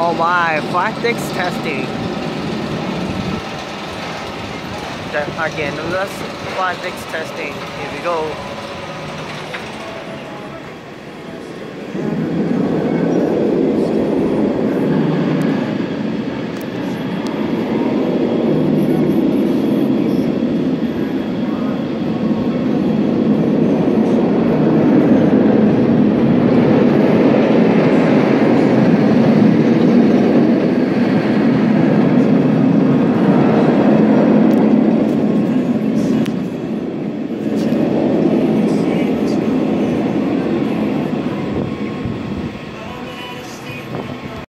Oh my, plastics testing. Again, let's plastics testing. Here we go.